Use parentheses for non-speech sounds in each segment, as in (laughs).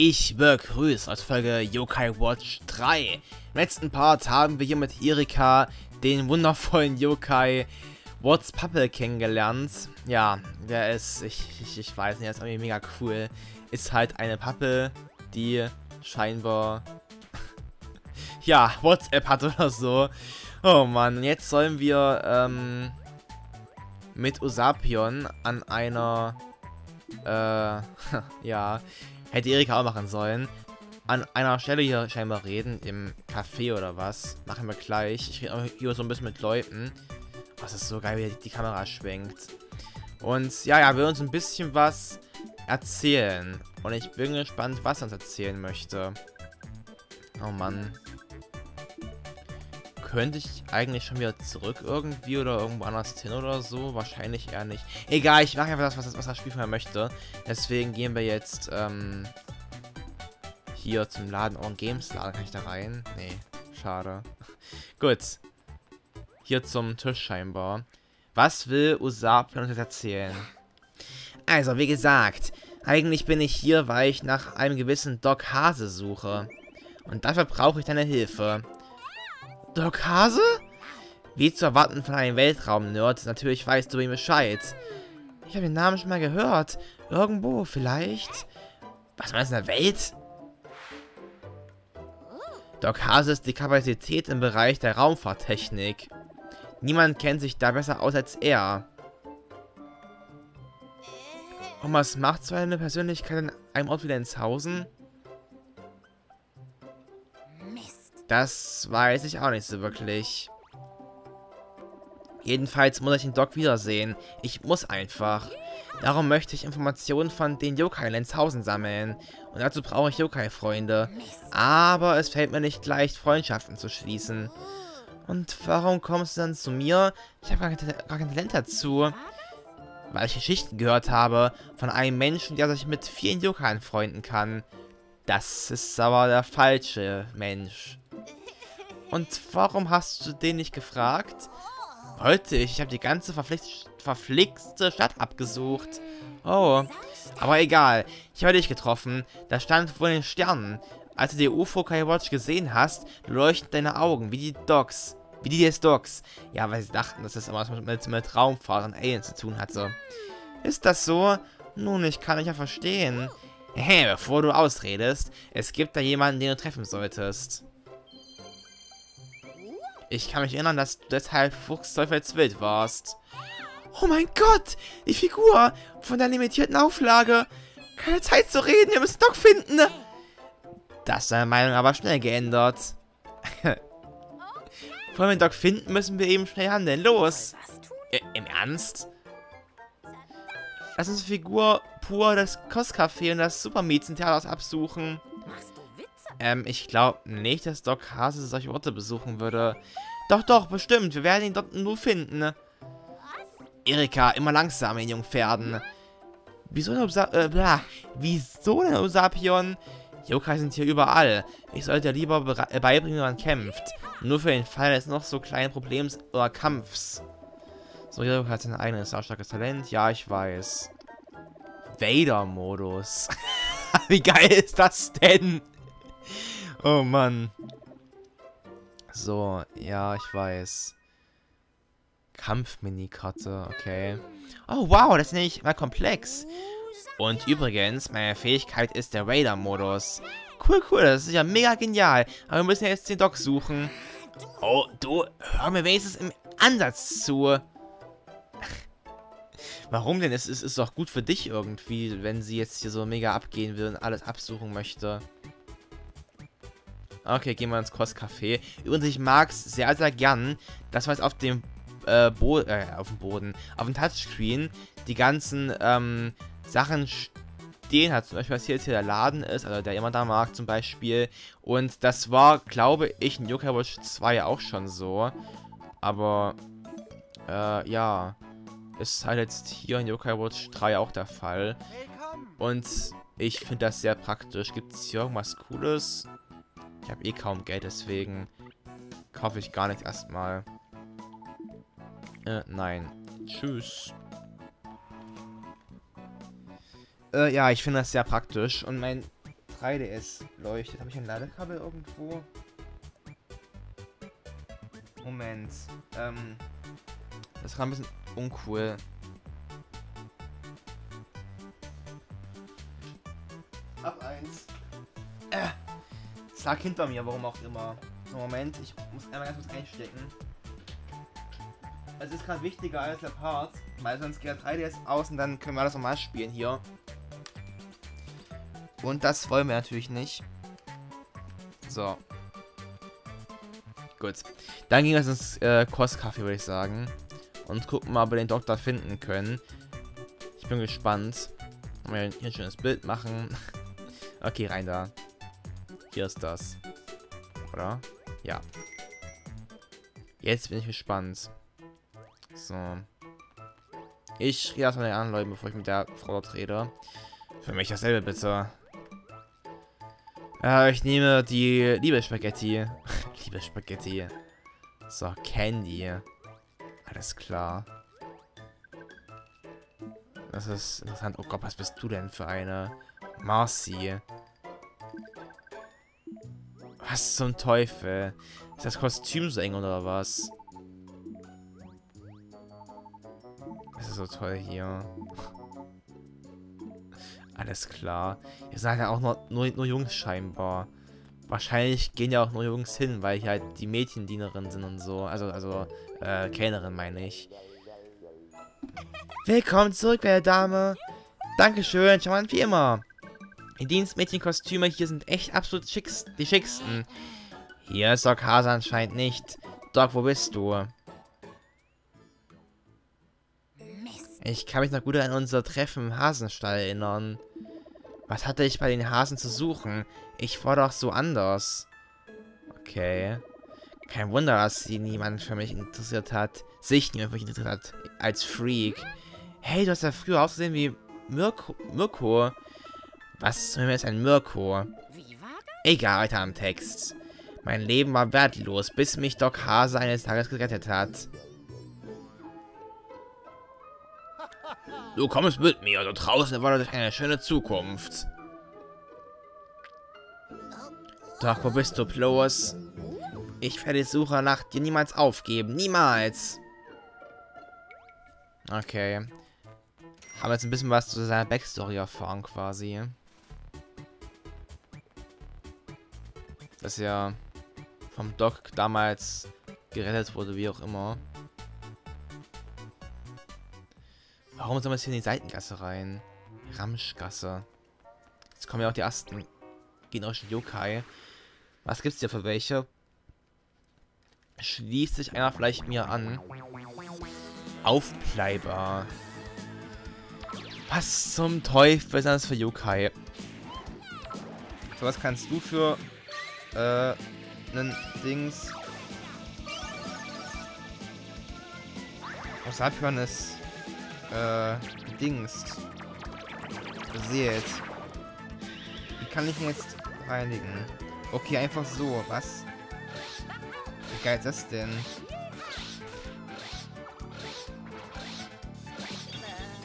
Ich begrüße aus Folge Yokai Watch 3. Im letzten Part haben wir hier mit Erika den wundervollen Yokai Watts Pappe kennengelernt. Ja, der ist, ich, ich, ich weiß nicht, er ist irgendwie mega cool. Ist halt eine Pappe, die scheinbar, (laughs) ja, WhatsApp hat oder so. Oh Mann, jetzt sollen wir, ähm, mit Usapion an einer, äh, (laughs) ja, hätte Erika auch machen sollen, an einer Stelle hier scheinbar reden, im Café oder was. Machen wir gleich. Ich rede hier so ein bisschen mit Leuten. Oh, das ist so geil, wie die Kamera schwenkt. Und ja, ja, will uns ein bisschen was erzählen. Und ich bin gespannt, was er uns erzählen möchte. Oh Mann könnte ich eigentlich schon wieder zurück irgendwie oder irgendwo anders hin oder so? Wahrscheinlich eher nicht. Egal, ich mache einfach das, was, was das Spiel von mir möchte. Deswegen gehen wir jetzt ähm, hier zum Laden. Oh, Games Laden. Kann ich da rein? Nee, schade. (laughs) Gut. Hier zum Tisch scheinbar. Was will Usap uns erzählen? Also, wie gesagt, eigentlich bin ich hier, weil ich nach einem gewissen Doc Hase suche. Und dafür brauche ich deine Hilfe. Doc Hase? Wie zu erwarten von einem Weltraum-Nerd, natürlich weißt du ihm Bescheid. Ich habe den Namen schon mal gehört. Irgendwo, vielleicht? Was meinst du in der Welt? Doc Hase ist die Kapazität im Bereich der Raumfahrttechnik. Niemand kennt sich da besser aus als er. Und was macht so eine Persönlichkeit in einem Ort wie Lenzhausen? Das weiß ich auch nicht so wirklich. Jedenfalls muss ich den Doc wiedersehen. Ich muss einfach. Darum möchte ich Informationen von den Yokai Lenzhausen sammeln. Und dazu brauche ich Yokai-Freunde. Aber es fällt mir nicht leicht, Freundschaften zu schließen. Und warum kommst du dann zu mir? Ich habe gar, gar kein Talent dazu. Weil ich Geschichten gehört habe von einem Menschen, der sich mit vielen Yokai anfreunden kann. Das ist aber der falsche Mensch. Und warum hast du den nicht gefragt? Wollte ich. Ich habe die ganze verflixte Stadt abgesucht. Oh. Aber egal. Ich habe dich getroffen. Da stand vor den Sternen. Als du die UFO Kai Watch gesehen hast, leuchten deine Augen wie die Dogs. Wie die des Dogs. Ja, weil sie dachten, dass das immer mit, mit, mit Raumfahrt und Alien zu tun hatte. Ist das so? Nun, ich kann dich ja verstehen. Hey, bevor du ausredest, es gibt da jemanden, den du treffen solltest. Ich kann mich erinnern, dass du deshalb Fuchsteufelswild warst. Oh mein Gott, die Figur von der limitierten Auflage. Keine Zeit zu reden, wir müssen Doc finden. Das ist deine Meinung aber schnell geändert. Wollen wir Doc finden, müssen wir eben schnell handeln. Los. Äh, Im Ernst? Lass uns die Figur pur das Kostcafé und das Supermiezentheater absuchen. Ähm, ich glaube nicht, dass Doc Hase solche Orte besuchen würde. Doch, doch, bestimmt. Wir werden ihn dort nur finden. Erika, immer langsam in jungen Pferden. Wieso ein Usa äh, bla. Wieso ein Usapion? Yokai sind hier überall. Ich sollte lieber äh, beibringen, wie man kämpft. Nur für den Fall eines noch so kleinen Problems oder Kampfs. So, Yokai hat sein eigenes, starkes Talent. Ja, ich weiß. Vader-Modus. (laughs) wie geil ist das denn? Oh Mann. So, ja, ich weiß. Kampfminikarte, okay. Oh, wow, das ist nicht mal komplex. Und übrigens, meine Fähigkeit ist der Raider-Modus. Cool, cool, das ist ja mega genial. Aber wir müssen jetzt den Doc suchen. Oh, du, hör mir wenigstens im Ansatz zu. (laughs) Warum denn? Es ist, ist doch gut für dich irgendwie, wenn sie jetzt hier so mega abgehen will und alles absuchen möchte. Okay, gehen wir ins Kostcafé. Übrigens, ich mag es sehr, sehr gern, dass man jetzt auf dem äh, Bo äh, auf dem Boden, auf dem Touchscreen die ganzen ähm, Sachen stehen hat. Zum Beispiel, was hier jetzt hier der Laden ist, also der immer da mag zum Beispiel. Und das war, glaube ich, in Yokai Watch 2 auch schon so. Aber, äh, ja. Ist halt jetzt hier in Yokai Watch 3 auch der Fall. Und ich finde das sehr praktisch. Gibt es hier irgendwas Cooles? Ich habe eh kaum Geld, deswegen kaufe ich gar nichts erstmal. Äh, nein. Tschüss. Äh, ja, ich finde das sehr praktisch. Und mein 3DS leuchtet. Habe ich ein Ladekabel irgendwo? Moment. Ähm, das war ein bisschen uncool. Sag hinter mir, warum auch immer. Moment, ich muss einmal ganz kurz einstecken. Es ist gerade wichtiger als der Part, weil sonst geht 3DS aus und dann können wir das nochmal spielen hier. Und das wollen wir natürlich nicht. So. Gut. Dann ging es ins äh, Kostcafé, würde ich sagen. Und gucken mal, ob wir den Doktor finden können. Ich bin gespannt. Hier ein schönes Bild machen. (laughs) okay, rein da. Hier ist das. Oder? Ja. Jetzt bin ich gespannt. So. Ich rede erstmal den anderen Leuten, bevor ich mit der Frau dort rede. Für mich dasselbe bitte. Äh, ich nehme die liebe Spaghetti. (laughs) liebe Spaghetti. So, Candy. Alles klar. Das ist interessant. Oh Gott, was bist du denn für eine? Marcy. Was zum Teufel? Ist das Kostüm so eng oder was? Das ist so toll hier. (laughs) Alles klar. Ihr seid ja auch nur, nur, nur Jungs scheinbar. Wahrscheinlich gehen ja auch nur Jungs hin, weil hier halt die Mädchendienerin sind und so. Also, also, äh, Kellnerin meine ich. Willkommen zurück, werte Dame. Dankeschön, charmant wie immer. Die Dienstmädchenkostüme hier sind echt absolut schickst, die schicksten. Hier ist Doc Hase anscheinend nicht. Doc, wo bist du? Ich kann mich noch gut an unser Treffen im Hasenstall erinnern. Was hatte ich bei den Hasen zu suchen? Ich war doch so anders. Okay. Kein Wunder, dass sie niemand für mich interessiert hat. Sich niemand für mich interessiert hat. Als Freak. Hey, du hast ja früher ausgesehen wie Mirko. Mirko. Was zum Himmel ist ein Mirko? Egal, weiter am Text. Mein Leben war wertlos, bis mich Doc Hase eines Tages gerettet hat. Du kommst mit mir, da draußen erwartet eine schöne Zukunft. Doch, wo bist du, Ploas? Ich werde die Suche nach dir niemals aufgeben. Niemals! Okay. Haben jetzt ein bisschen was zu seiner Backstory erfahren, quasi. Dass er vom Doc damals gerettet wurde, wie auch immer. Warum soll man jetzt hier in die Seitengasse rein? Ramschgasse. Jetzt kommen ja auch die ersten gegnerischen Yokai. Was gibt's hier für welche? Schließt sich einer vielleicht mir an? Aufbleiber. Was zum Teufel sind das für Yokai? So was kannst du für äh, einen Dings. Aus Abhören ist äh, Dings. Seht. Wie kann ich ihn jetzt reinigen? Okay, einfach so. Was? Wie geil ist das denn?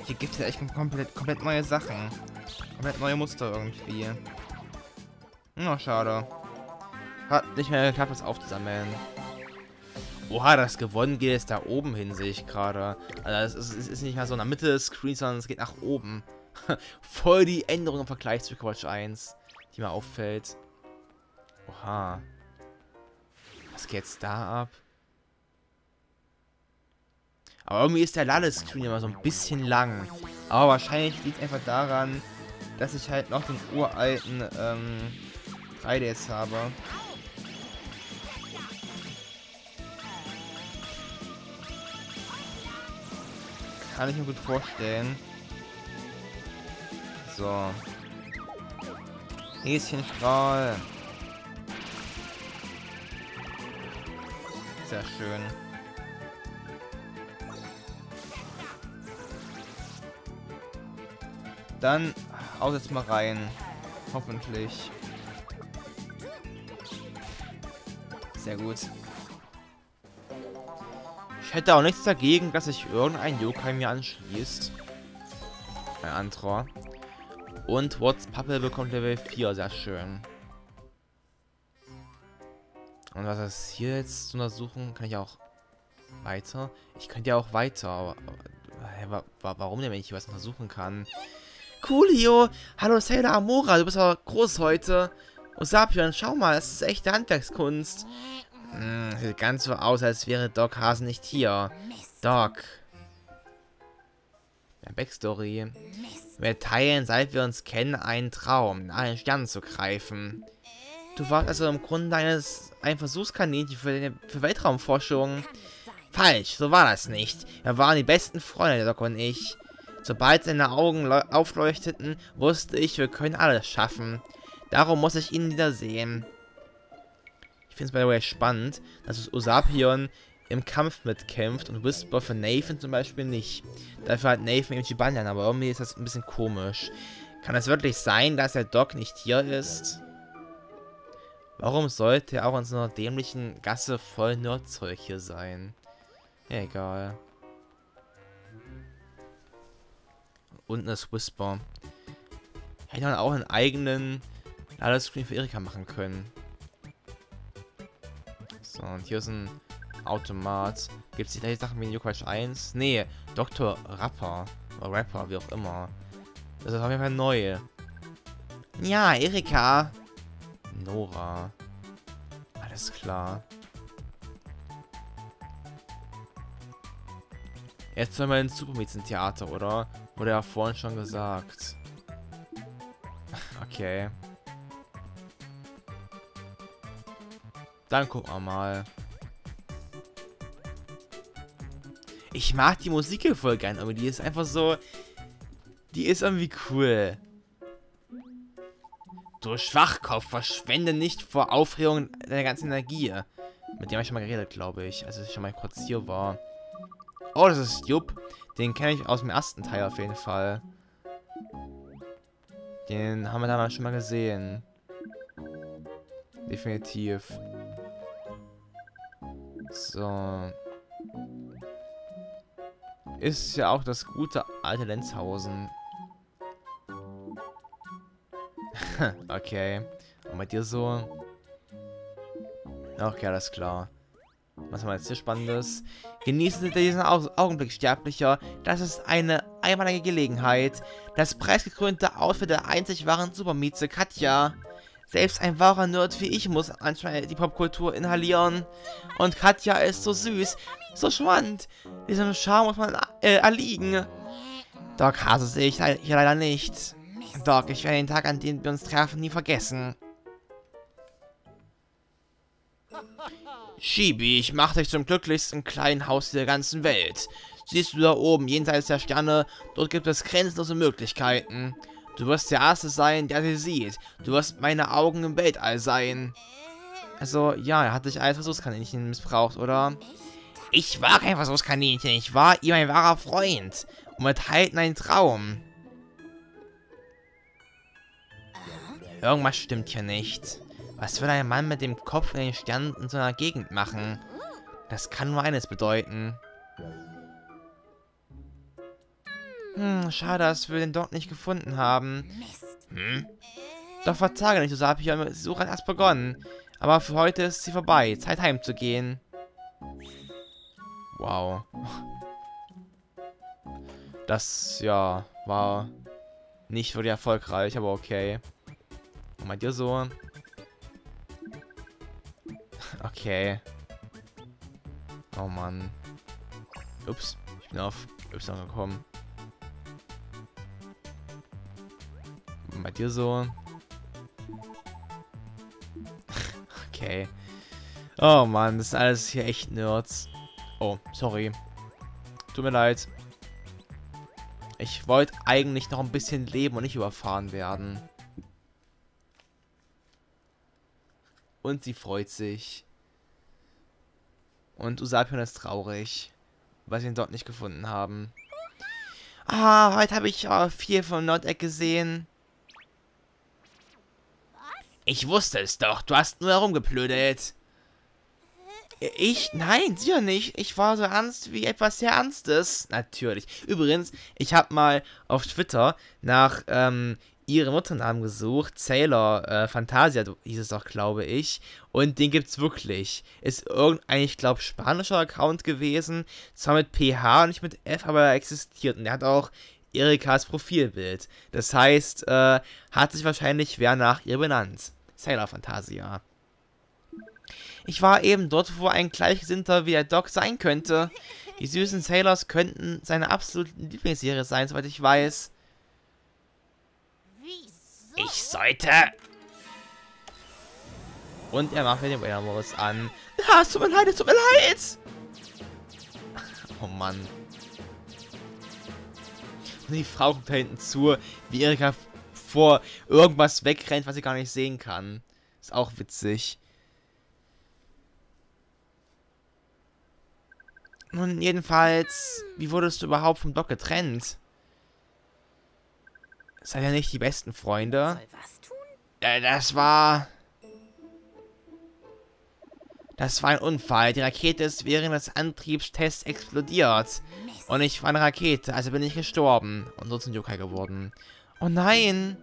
Hier gibt es ja echt komplett, komplett neue Sachen. Komplett neue Muster irgendwie. Na, schade. Hat nicht mehr geklappt, das aufzusammeln. Oha, das gewonnen geht jetzt da oben hin, sehe ich gerade. Also es ist, ist, nicht mehr so in der Mitte des Screens, sondern es geht nach oben. (laughs) Voll die Änderung im Vergleich zu Watch 1, die mir auffällt. Oha. Was geht jetzt da ab? Aber irgendwie ist der Ladescreen immer so ein bisschen lang. Aber wahrscheinlich liegt es einfach daran, dass ich halt noch den uralten ähm, 3DS habe. Kann ich mir gut vorstellen. So. Häschenstrahl. Sehr schön. Dann haut jetzt mal rein. Hoffentlich. Sehr gut. Ich hätte auch nichts dagegen, dass sich irgendein Yokai mir anschließt. Ein anderer. Und What's Puppel bekommt Level 4, sehr schön. Und was ist hier jetzt zu untersuchen? Kann ich auch weiter? Ich könnte ja auch weiter, aber, aber wa warum denn, wenn ich hier was untersuchen kann? Coolio! Hallo Sailor Amora, du bist aber groß heute. Osapion, schau mal, das ist echte Handwerkskunst. Hm, sieht ganz so aus, als wäre Doc Hasen nicht hier. Doc. Ja, Backstory. Wir teilen, seit wir uns kennen, einen Traum, nach den Sternen zu greifen. Du warst also im Grunde eines, ein Versuchskaninchen für, für Weltraumforschung. Falsch, so war das nicht. Wir waren die besten Freunde, Doc und ich. Sobald seine Augen aufleuchteten, wusste ich, wir können alles schaffen. Darum muss ich ihn wiedersehen. Ich finde es by the way spannend, dass Usapion im Kampf mitkämpft und Whisper für Nathan zum Beispiel nicht. Dafür hat Nathan eben Chibanyan, aber irgendwie ist das ein bisschen komisch. Kann es wirklich sein, dass der Doc nicht hier ist? Warum sollte er auch in so einer dämlichen Gasse voll Nerdzeug hier sein? Egal. Unten ist Whisper. Hätte man auch einen eigenen Ladescreen für Erika machen können. Und hier ist ein Automat. Gibt es die Sachen wie in Yokai 1? Nee, Dr. Rapper. Oder Rapper, wie auch immer. Das ist auf jeden Fall neu. Ja, Erika. Nora. Alles klar. Jetzt sollen wir ins Supermädchen-Theater, oder? Wurde ja vorhin schon gesagt. (laughs) okay. Dann gucken wir mal. Ich mag die Musik hier voll gern, aber die ist einfach so... Die ist irgendwie cool. Du Schwachkopf, verschwende nicht vor Aufregung deine ganze Energie. Mit dem habe ich schon mal geredet, glaube ich, als ich schon mal kurz hier war. Oh, das ist Jupp. Den kenne ich aus dem ersten Teil auf jeden Fall. Den haben wir damals schon mal gesehen. Definitiv. So. Ist ja auch das gute alte Lenzhausen. (laughs) okay. Und bei dir so? Okay, alles klar. Was haben wir jetzt hier Spannendes? Genießen Sie diesen Augenblick, Sterblicher. Das ist eine einmalige Gelegenheit. Das preisgekrönte Outfit der einzig wahren Supermieze Katja. Selbst ein wahrer Nerd wie ich muss manchmal die Popkultur inhalieren. Und Katja ist so süß, so schwand. Diesem Charme muss man äh, erliegen. Doc hasse sich hier leider nicht. Doc, ich werde den Tag, an dem wir uns treffen, nie vergessen. Shibi, ich mache dich zum glücklichsten kleinen Haus der ganzen Welt. Siehst du da oben, jenseits der Sterne, dort gibt es grenzenlose Möglichkeiten. Du wirst der Erste sein, der sie sieht. Du wirst meine Augen im Weltall sein. Also, ja, er hat dich als Versuchskaninchen missbraucht, oder? Ich war kein Versuchskaninchen, ich war ihm ein wahrer Freund. Und wir teilten einen Traum. Irgendwas stimmt hier nicht. Was will ein Mann mit dem Kopf in den Sternen in so einer Gegend machen? Das kann nur eines bedeuten. Hm, schade, dass wir den dort nicht gefunden haben. Hm? Doch verzage nicht, Usapi, die Suche hat erst begonnen. Aber für heute ist sie vorbei. Zeit heimzugehen. Wow. (laughs) Das, ja, war nicht wirklich erfolgreich, aber okay. Und bei dir so. (laughs) Okay. Oh Mann. Ups, ich bin auf Y gekommen. Bei dir so? okay. Oh Mann, das ist alles hier echt Nerds. Oh, sorry. Tut mir leid. Ich wollte eigentlich noch ein bisschen leben und nicht überfahren werden. Und sie freut sich. Und Usapion ist traurig, weil sie ihn dort nicht gefunden haben. Ah, heute habe ich äh, viel von Nordeck gesehen. Ich wusste es doch. Du hast nur herumgeplödelt. Ich? Nein, sicher nicht. Ich war so ernst wie etwas sehr Ernstes. Natürlich. Übrigens, ich habe mal auf Twitter nach ähm, ihre Mutternamen gesucht. Sailor äh, Fantasia hieß es doch, glaube ich. Und den gibt's wirklich. Ist irgendein, ich glaube, spanischer Account gewesen. Zwar mit PH, nicht mit F, aber er existiert. Und er hat auch Erikas Profilbild. Das heißt, äh, hat sich wahrscheinlich wer nach ihr benannt. Sailor Fantasia. Ich war eben dort, wo ein Gleichgesinnter wie der Doc sein könnte. Die süßen Sailors könnten seine absolute Lieblingsserie sein, soweit ich weiß. Ich sollte... Und er macht mir den Wehrmodus an. Ah, es tut mir leid, es tut mir leid! Oh Mann. Frau guckt da hinten zu, wie Erika vor irgendwas wegrennt, was sie gar nicht sehen kann. Ist auch witzig. Nun, jedenfalls, wie wurdest du überhaupt vom Doc getrennt? Seid ja nicht die besten Freunde. Äh, das war... Das war ein Unfall. Die Rakete ist während des Antriebstests explodiert. Und ich war eine Rakete, also bin ich gestorben. Und so sind Yokai geworden. Oh nein!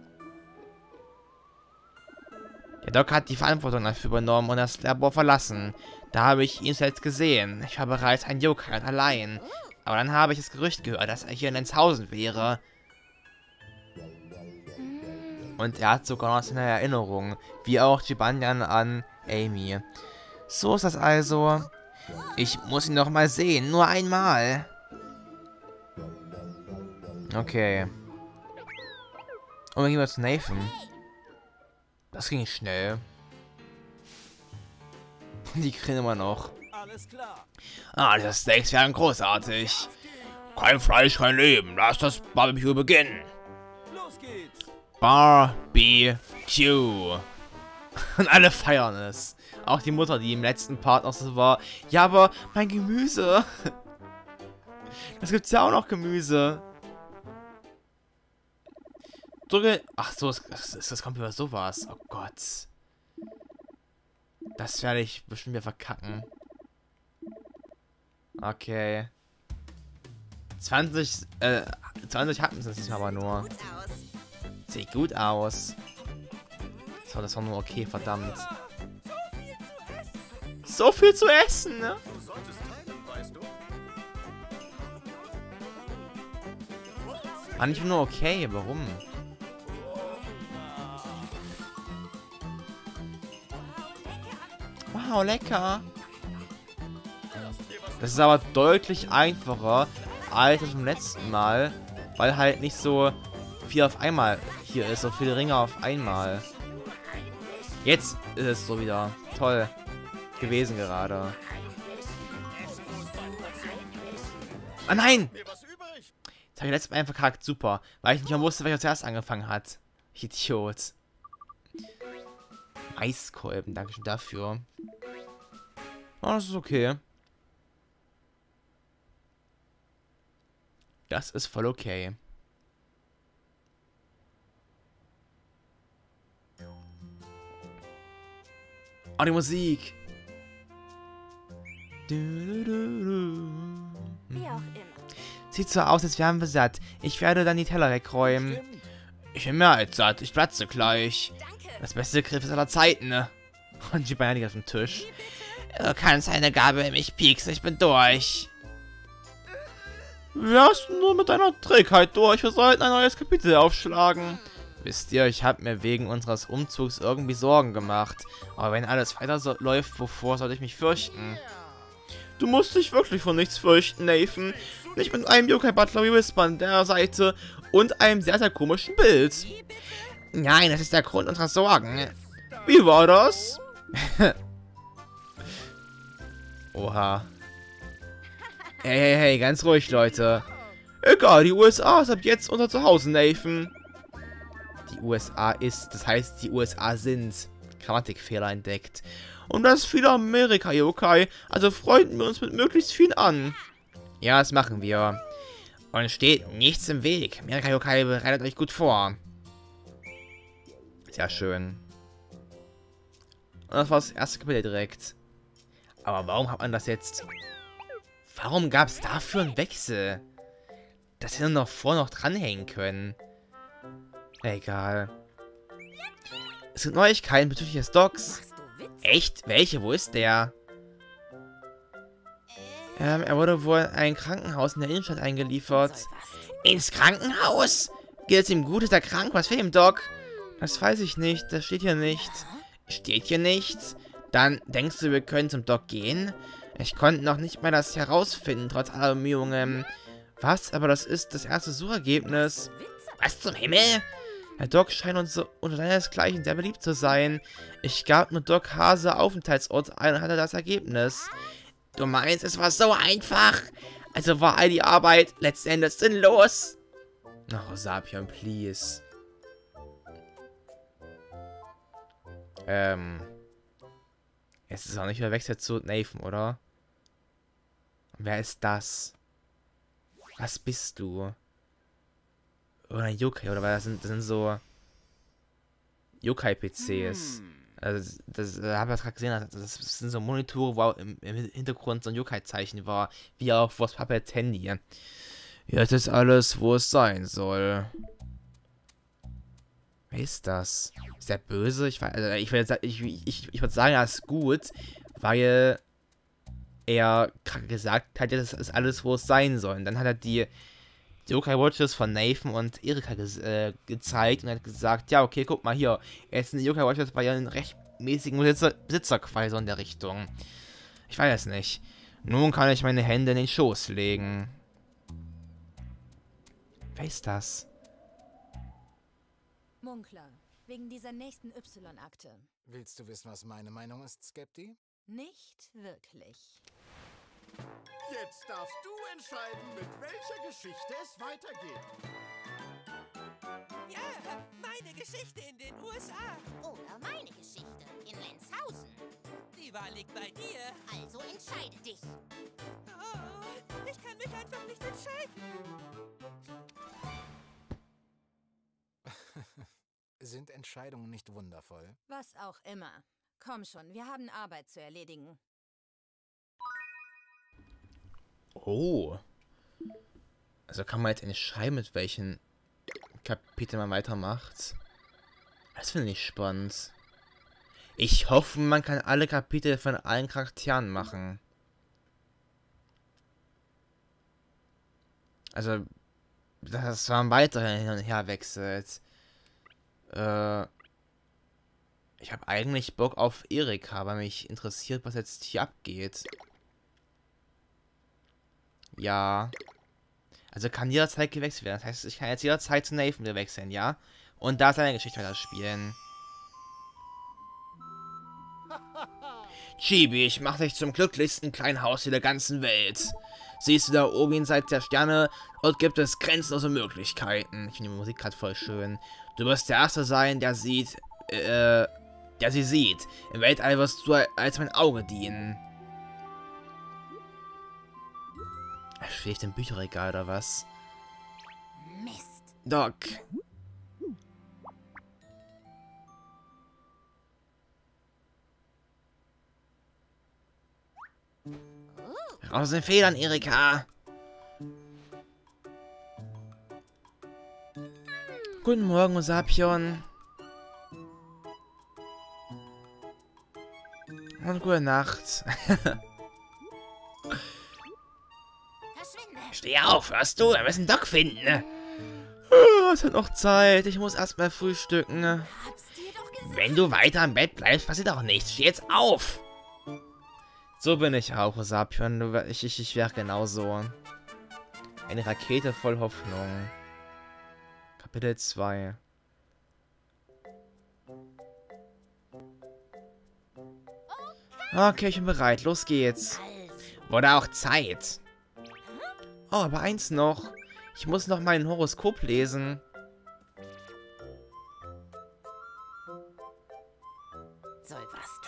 Der Doc hat die Verantwortung dafür übernommen und das Labor verlassen. Da habe ich ihn selbst gesehen. Ich war bereits ein Yokai und allein. Aber dann habe ich das Gerücht gehört, dass er hier in Lenzhausen wäre. Und er hat sogar noch seine Erinnerung, wie auch Jibanyan an Amy. So ist das also. Ich muss ihn noch mal sehen, nur einmal. Okay. Und dann gehen wir zu Nathan. Das ging schnell. (laughs) Die kriegen immer noch. Ah, diese Steaks wären großartig. Kein Fleisch, kein Leben. Lass das Barbecue beginnen. Barbecue. (laughs) Und alle feiern es. Auch die Mutter, die im letzten Part noch so war. Ja, aber mein Gemüse. (laughs) Das gibt's ja auch noch Gemüse. Drücke. Ach so, das, das kommt über sowas. Oh Gott. Das werde ich bestimmt wieder verkacken. Okay. 20, äh, 20 hatten es diesmal aber nur. Sieht gut aus. So, das war nur okay, verdammt. So viel zu essen, ne? War nicht nur okay, warum? Wow, lecker. Das ist aber deutlich einfacher als das vom letzten Mal, weil halt nicht so viel auf einmal hier ist, so viele Ringe auf einmal. Jetzt ist es so wieder. Toll. Gewesen gerade. Ah nein! Jetzt habe ich letztes Mal einfach verkackt. Super. Weil ich nicht mehr wusste, welcher zuerst angefangen hat. Idiot. Maiskolben. Dankeschön dafür. Oh, das ist okay. Das ist voll okay. Oh, die Musik. Wie auch immer. Sieht so aus, als wären wir satt. Ich werde dann die Teller wegräumen. Ich bin mehr als satt. Ich platze gleich. Das beste Griff ist aller Zeiten, ne? Und die Beine auf dem Tisch. Du kannst eine Gabel in mich pieksen, ich bin durch. Wir hast nur mit deiner Trägheit durch. Wir sollten ein neues Kapitel aufschlagen. Wisst ihr, ich habe mir wegen unseres Umzugs irgendwie Sorgen gemacht. Aber wenn alles weiter so läuft, wovor sollte ich mich fürchten? Du musst dich wirklich vor nichts fürchten, Nathan. Nicht mit einem Yokai Butler wie Whisper an der Seite und einem sehr, sehr komischen Bild. Nein, das ist der Grund unserer Sorgen. Wie war das? (laughs) Oha. Hey, hey, hey, ganz ruhig, Leute. Egal, die USA ist ab jetzt unser Zuhause, Nathan. Die USA ist, das heißt, die USA sind. Grammatikfehler entdeckt. Und das viele Amerika-Yokai, also freunden wir uns mit möglichst vielen an. Ja, das machen wir. Und steht nichts im Weg. Amerika-Yokai bereitet euch gut vor. Sehr schön. Und das war das erste Kapitel direkt. Aber warum hat man das jetzt... Warum gab es dafür einen Wechsel? Das hätte noch vor noch dranhängen können. Egal. Es gibt Neuigkeiten bezüglich des Docs. Echt? Welche? Wo ist der? Ähm, er wurde wohl in ein Krankenhaus in der Innenstadt eingeliefert. Ins Krankenhaus? Geht es ihm gut? Ist er krank? Was fehlt ihm, Doc? Das weiß ich nicht. Das steht hier nicht. Steht hier nichts? Dann denkst du, wir können zum Doc gehen? Ich konnte noch nicht mal das herausfinden, trotz aller Bemühungen. Was? Aber das ist das erste Suchergebnis. Was zum Himmel? Herr Doc scheint uns unter seinesgleichen sehr beliebt zu sein. Ich gab nur Doc Hase Aufenthaltsort ein und hatte das Ergebnis. Du meinst, es war so einfach? Also war all die Arbeit letztendlich sinnlos? Oh, Sapion, please. Ähm. Jetzt ist auch nicht mehr wechselt zu Nathan, oder? Wer ist das? Was bist du? Oder ein Yokai, oder was? Das sind, das sind so Yokai-PCs. Hm. Also, das, das habe ich gerade gesehen, das, das sind so Monitore, wo im, im Hintergrund so ein Yokai-Zeichen war, wie auch was Puppet Handy. Jetzt ist alles, wo es sein soll. Wer ist das? Ist der böse? Ich, also ich würde ich, ich, ich würd sagen, er ist gut, weil er gesagt hat, das ist alles, wo es sein soll. Und dann hat er die Yokai Watches von Nathan und Erika ge äh, gezeigt und hat gesagt, ja, okay, guck mal hier, jetzt sind die Yokai Watches bei ihren rechtmäßigen Besitzer, Besitzer quasi so in der Richtung. Ich weiß nicht. Nun kann ich meine Hände in den Schoß legen. Wer ist das? Munkler, wegen dieser nächsten Y-Akte. Willst du wissen, was meine Meinung ist, Skepti? Nicht wirklich. Jetzt darfst du entscheiden, mit welcher Geschichte es weitergeht. Ja, meine Geschichte in den USA. Oder meine Geschichte in Lenzhausen. Die Wahl liegt bei dir. Also entscheide dich. Oh, ich kann mich einfach nicht entscheiden. (laughs) Sind Entscheidungen nicht wundervoll? Was auch immer. Komm schon, wir haben Arbeit zu erledigen. Oh. Also kann man jetzt entscheiden, mit welchen Kapitel man weitermacht. Das finde ich spannend. Ich hoffe, man kann alle Kapitel von allen Charakteren machen. Also, dass man weiterhin hin und her wechselt. Äh, ich habe eigentlich Bock auf Erika, weil mich interessiert, was jetzt hier abgeht. Ja. Also kann jederzeit gewechselt werden. Das heißt, ich kann jetzt jederzeit zu Nathan wechseln, ja? Und da seine Geschichte weiter spielen. Chibi, ich mache dich zum glücklichsten kleinen Haus der ganzen Welt. Siehst du da oben jenseits der Sterne? Dort gibt es grenzenlose Möglichkeiten. Ich finde die Musik gerade voll schön. Du wirst der Erste sein, der sieht, äh, der sie sieht. Im Weltall wirst du als mein Auge dienen. Schläft im Bücherregal oder was? Mist. Doc. Aus den Federn, Erika. Guten Morgen, Sapion. Und gute Nacht. (laughs) Steh auf, hörst du? Wir müssen Doc finden. Oh, es hat noch Zeit. Ich muss erstmal frühstücken. Wenn du weiter am Bett bleibst, passiert auch nichts. Steh jetzt auf. So bin ich auch, Sapion. Ich, ich, ich wäre genauso. Eine Rakete voll Hoffnung. Kapitel 2. Okay, ich bin bereit. Los geht's. Wurde auch Zeit. Oh, aber eins noch. Ich muss noch mein Horoskop lesen.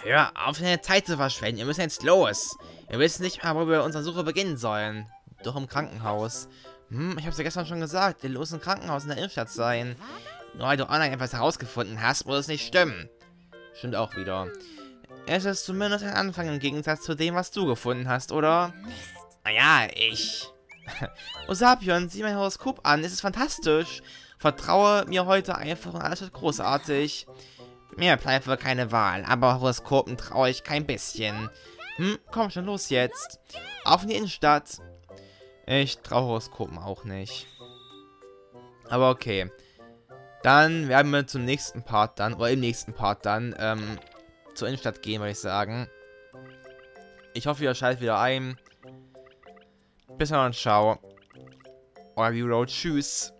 Hör auf, deine Zeit zu verschwenden. Wir müssen jetzt los. Wir wissen nicht mehr, wo wir unsere Suche beginnen sollen. Doch im Krankenhaus. Hm, ich hab's ja gestern schon gesagt. Der los im Krankenhaus in der Innenstadt sein. Nur weil du online etwas herausgefunden hast, muss es nicht stimmen. Stimmt auch wieder. Es ist zumindest ein Anfang im Gegensatz zu dem, was du gefunden hast, oder? Naja, ich... (laughs) Osapion, sieh mein Horoskop an. Es ist fantastisch. Vertraue mir heute einfach und alles wird großartig. Mir bleibt wohl keine Wahl, aber Horoskopen traue ich kein bisschen. Hm, komm schon los jetzt. Auf in die Innenstadt. Ich traue Horoskopen auch nicht. Aber okay. Dann werden wir zum nächsten Part dann, oder im nächsten Part dann, ähm, zur Innenstadt gehen, würde ich sagen. Ich hoffe, ihr schaltet wieder ein. Bis dann und ciao. Euer View Tschüss.